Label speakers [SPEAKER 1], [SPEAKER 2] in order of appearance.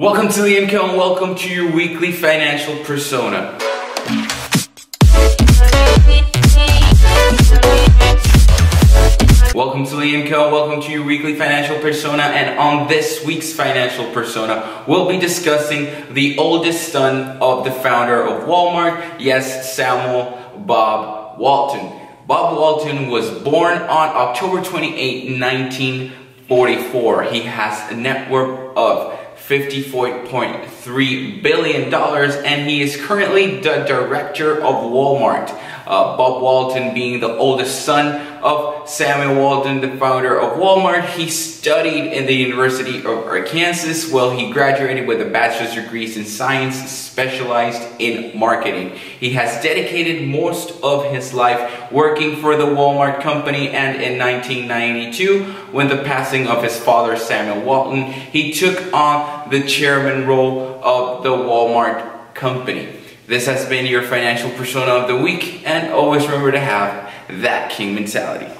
[SPEAKER 1] Welcome to the income, welcome to your weekly financial persona. Welcome to LeonCo, welcome to your weekly financial persona, and on this week's financial persona, we'll be discussing the oldest son of the founder of Walmart, yes, Samuel Bob Walton. Bob Walton was born on October 28, 1944. He has a net worth of $54.3 billion and he is currently the director of Walmart. Uh, Bob Walton being the oldest son of Samuel Walton, the founder of Walmart. He studied in the University of Arkansas. Well, he graduated with a bachelor's degree in science, specialized in marketing. He has dedicated most of his life working for the Walmart company and in 1992, when the passing of his father, Samuel Walton, he took on the chairman role of the Walmart company. This has been your financial persona of the week, and always remember to have that king mentality.